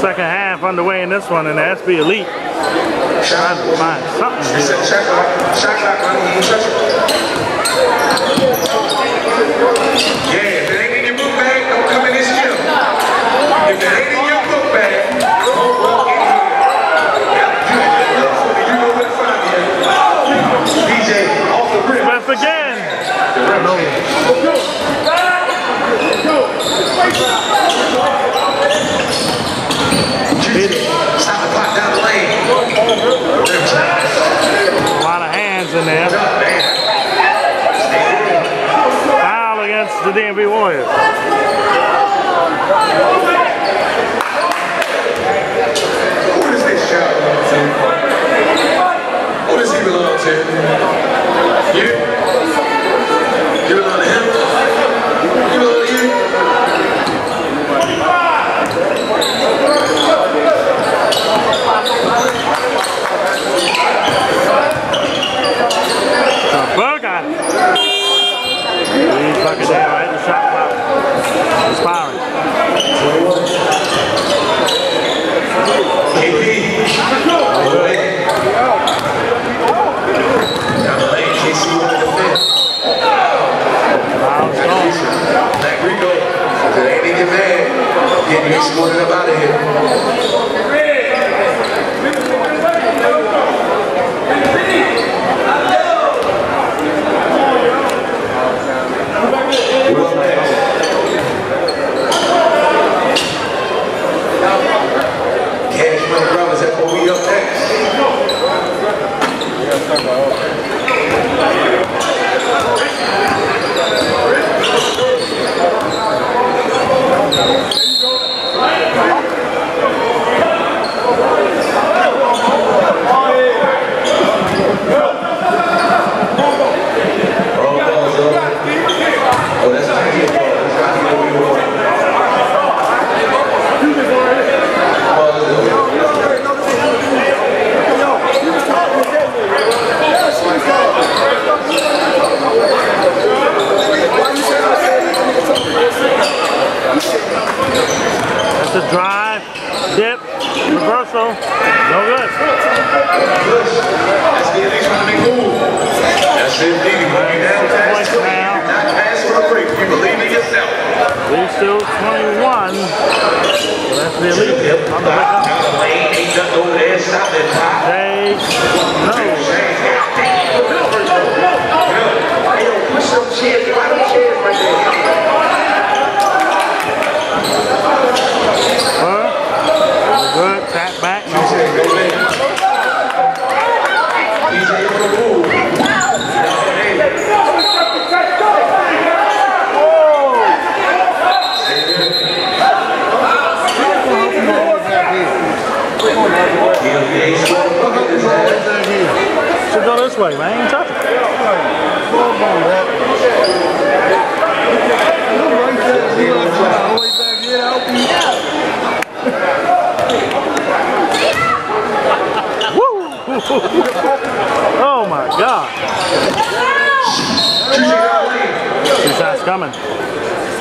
Second half underway in this one in the SB Elite. Trying to find something here. Yeah. 21. So that's the elite on the way. They, no. Push those chairs, chairs right there. Should go this way, man. Touch oh my god. She's coming.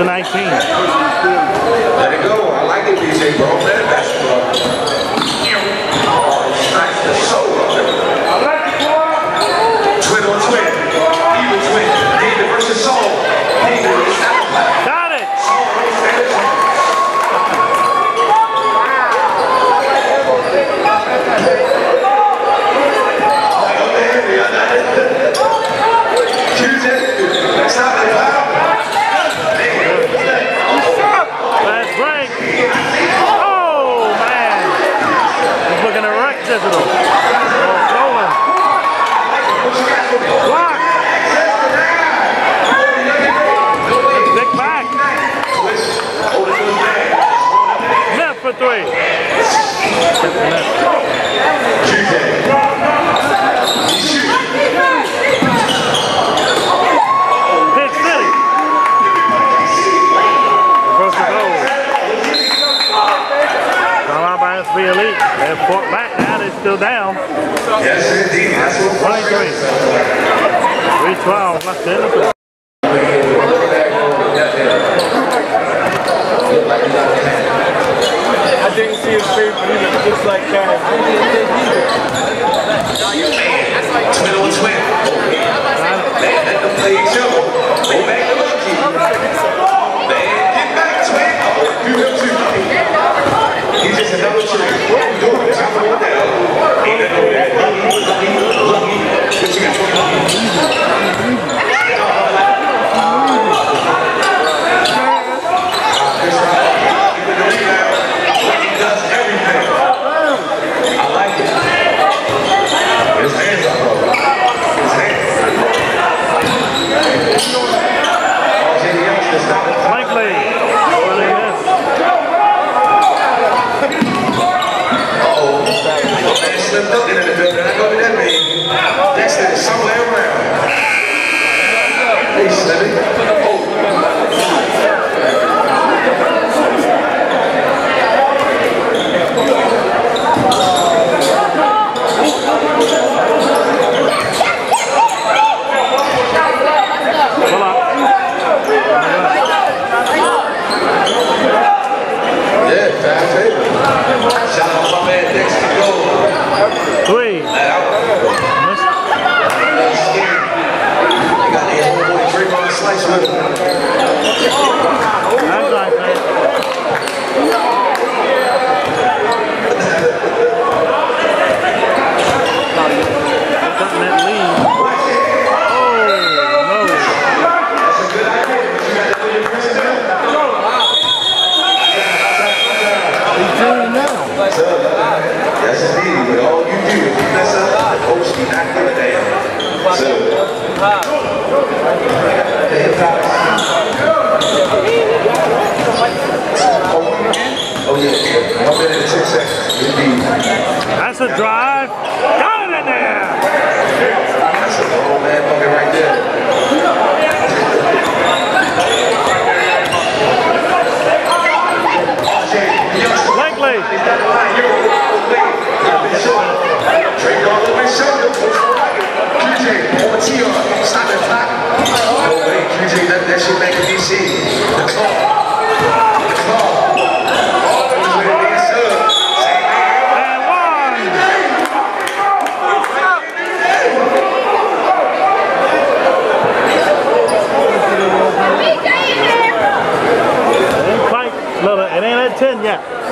to 19. They're four back now. They're still down. Yes, indeed. That's what 23. 312 left in I didn't see his face, but he looked just like that. Twin on twin. Play each other. Go back Lucky. Man, get back, twin. You too. Just another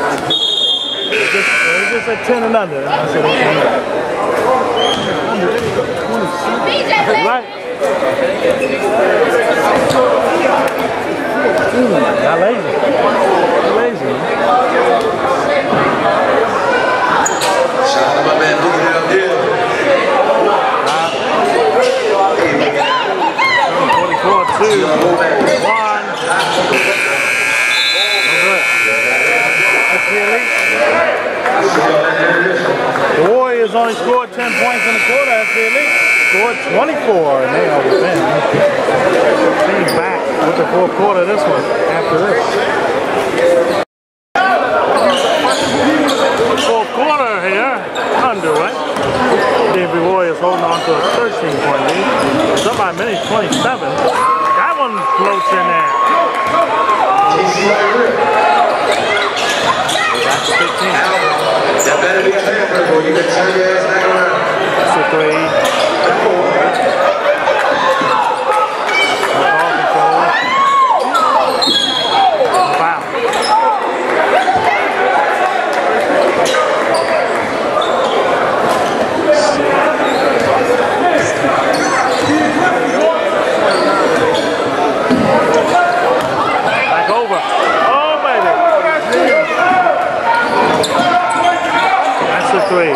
It's just, a 10 and under. I said, okay. Right. Not lazy. Not lazy. Shout out my man Boogie Down here. Wow. 2. 1. The Warriors only scored 10 points in the quarter. That's the elite. Scored 24 and they are within. Team back with the fourth quarter this one after this. Fourth quarter here, underway. DMV Warriors holding on to a 13 point lead. It's up by many, 27. That one floats in there. That's a 15. That better be a boy. You better turn your ass back around. That's a three. Ball control. Foul. Back over. Oh, baby. That's a three. Good. Numbers now. Three on one. Back. Layup goes. There you go. We'll back back up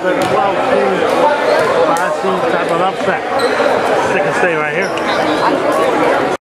12 and 12 type of upset. They can stay right here.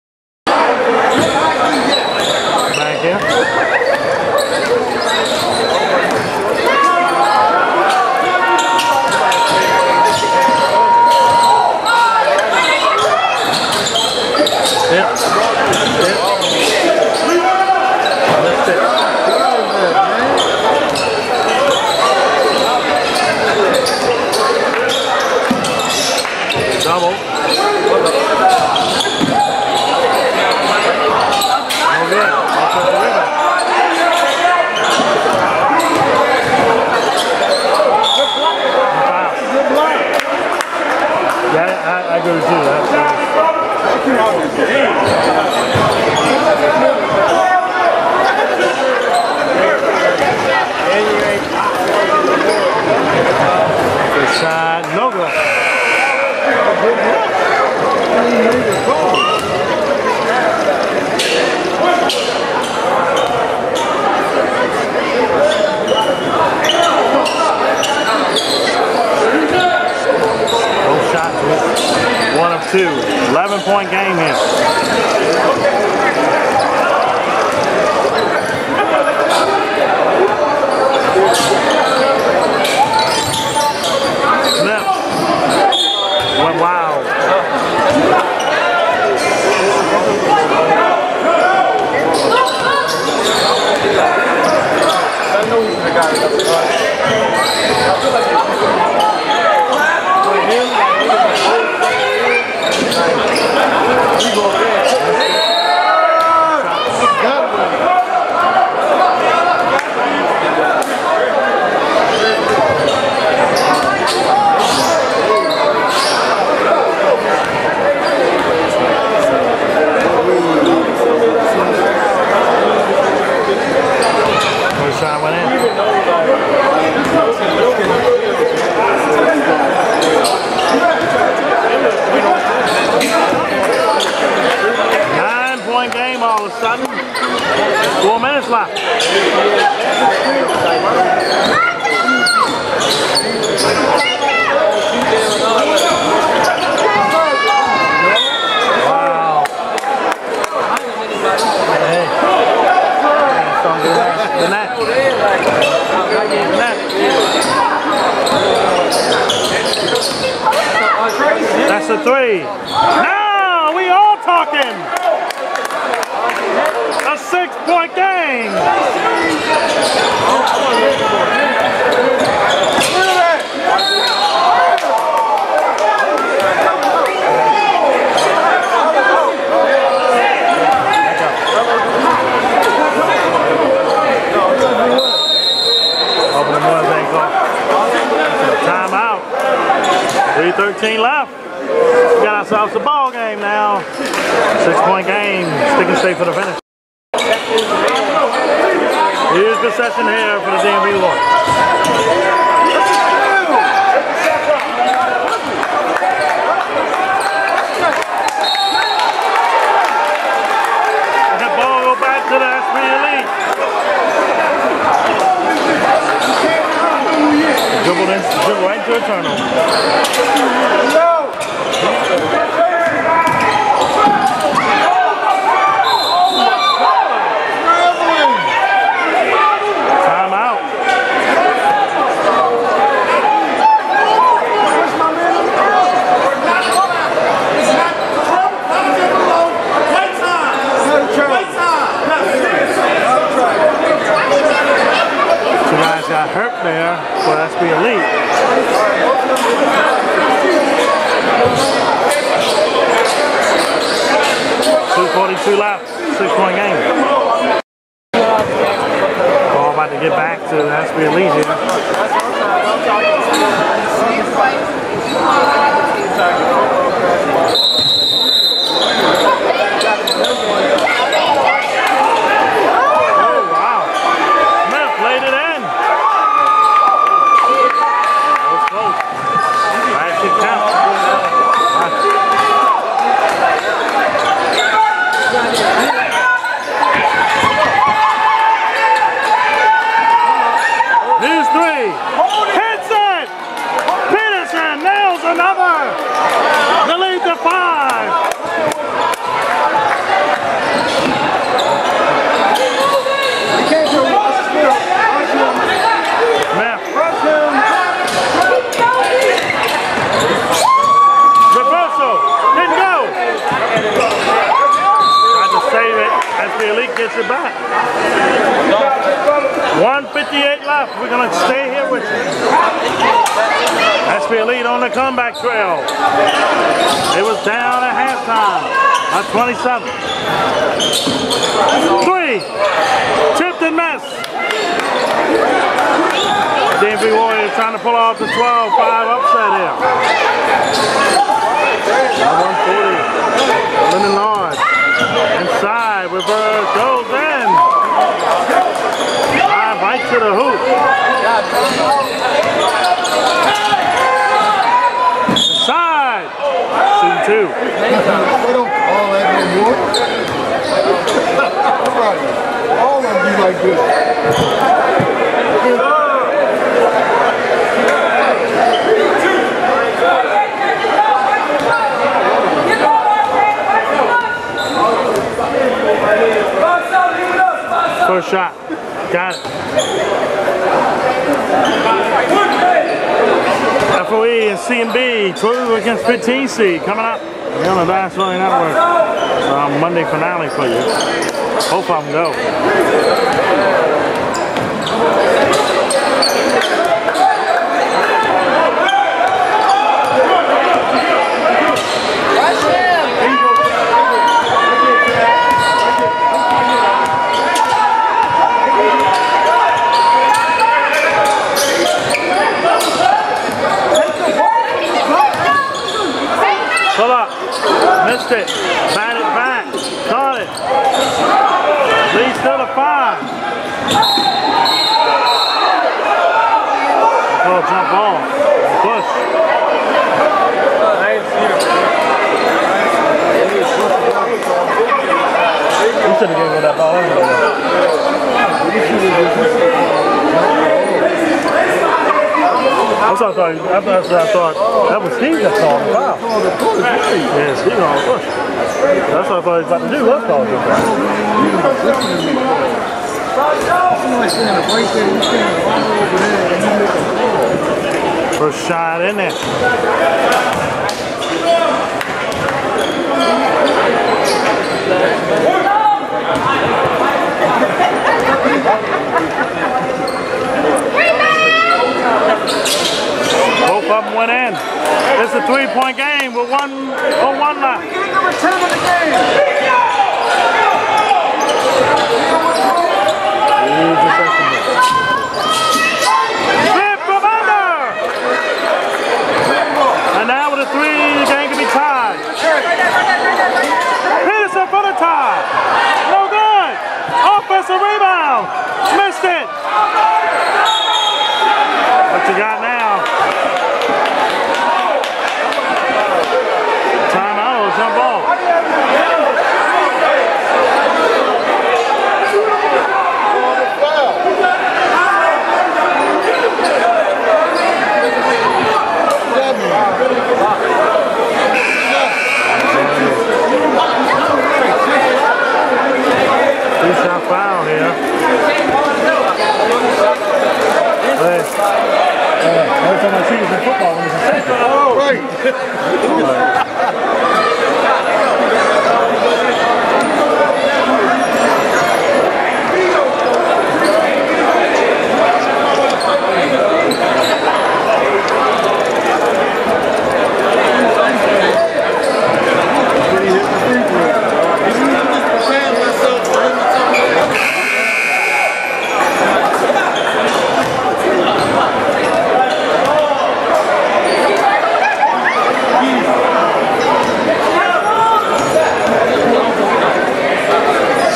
13 left. We got ourselves a ball game now. Six point game. Sticking and for the finish. session here for the DMV Law. DMV Warriors trying to pull off the 12-5 upset here. 140. Lyndon Lodge. Inside. Reverse. Goes in. Five right to the hoop. Inside. Shooting two. They don't call that no more. All of be like this. First shot. Got it. FOE and C&B, 12 against 15 seed coming up on the Dice Valley Network. Um, Monday finale for you. Hope I'm go. Pull up. Missed it. Bat it back. Caught it. Lead still to five. Oh, jump ball. Push. You should have given that ball That's what I thought. That's what I thought. That was Steve that called the foul. Yeah, Steve on push. That's what I thought he was about to do. Let's call it. First shot in there. Both went in. It's a three-point game with one oh one left. Flip from under. And now with a three, the game can be tied. Peterson for the tie. No good. Offensive rebound. Missed it. What you got now? Timeout or jump ball? Two shot foul here. Hey. Uh, every time I see this in football, when it's a safety. All right.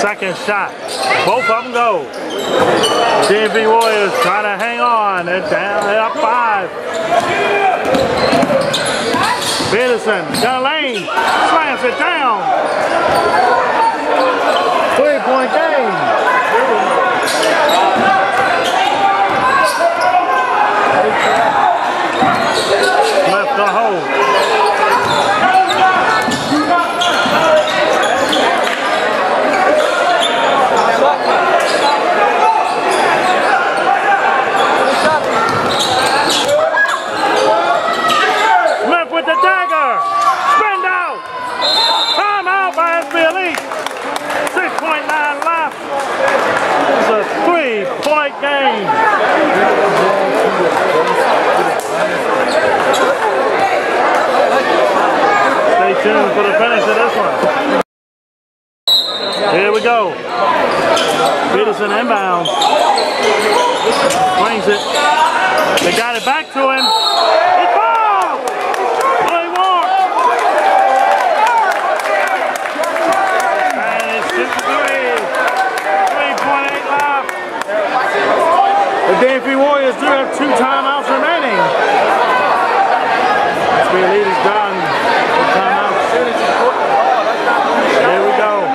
Second shot. Both of them go. DMV Warriors trying to hang on. They're down. They're up five. Peterson a lane. Slams it down. Three-point game. Left the hole. Smith with the dagger. Spin out. Time out by SB Elite. 6.9 a three-point game. Stay tuned for the finish of this one. Here we go. Peterson inbound. Swings it. They got it back to him. It's fouled! Oh, he won't. And it's 53. 3.8 left. The DFB Have two timeouts remaining. Let's lead is done. Here we go.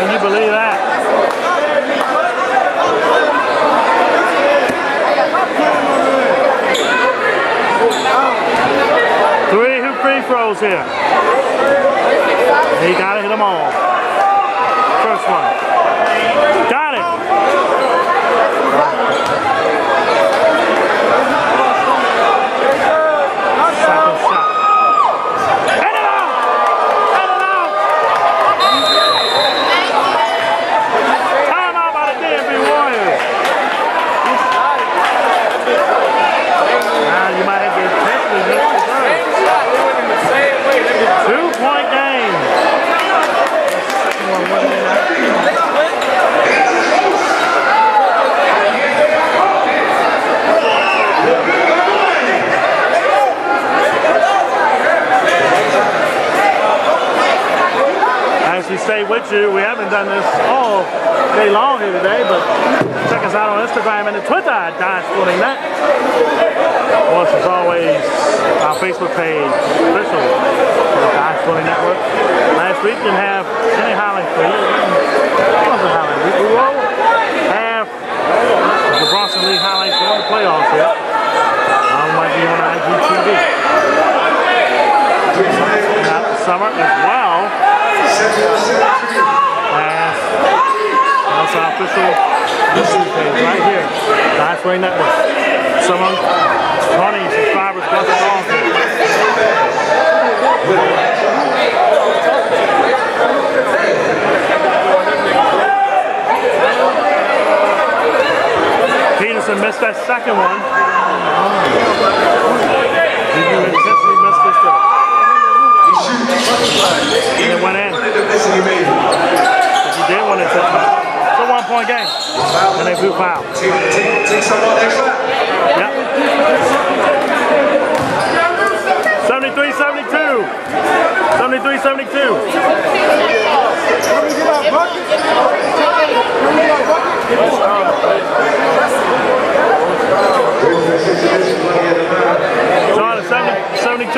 Can you believe that? Three free throws here. He gotta hit them all. First one. Got it. Second shot. Hit it out! Hit it out! Time out by the DMV Warriors. Now you might have to intentionally miss the third. Two point game. As we with you, we haven't done this all day long here today, but check us out on Instagram and the Twitter at Dye Sporting Net. Of as always, our Facebook page, official for Sporting Network. Last week didn't have any highlights for you. It was a highlight week. We will have the Brunson League highlights during the playoffs here. Um, might be on IGTV. Out the summer as well. As that's our official YouTube page right here. Dye Sporting Network. Some 20 subscribers plus a long Peterson missed that second one. Did you intentionally miss this though? And it went in. But you did win it this time. It's a one point game. And they blew foul. Take, take, take some on next lap. Yep. 73 72. 73 72. Sean, it's 70, 72.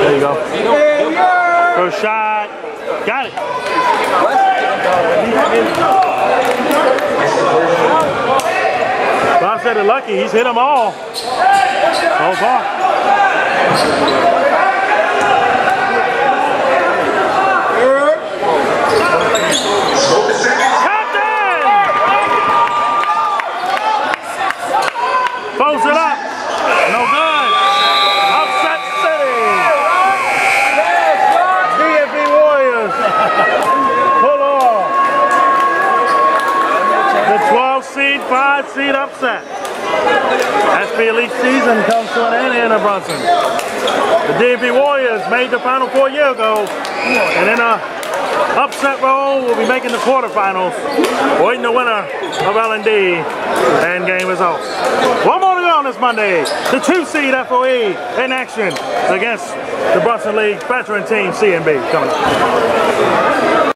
There you go. First shot. Got it. Bob said it lucky. He's hit them all. So far. Up. No good. Upset City. Warriors. Pull off. The 12 seed, 5 seed upset. SB Elite season comes to an end in Brunson. The DFB Warriors made the Final Four year ago, and in a upset role, we'll be making the quarterfinals, waiting the winner of L&D and game results. One more to go on this Monday. The two seed FOE in action against the Brunson League veteran team CNB coming.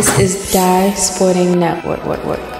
This is Dye Sporting Network.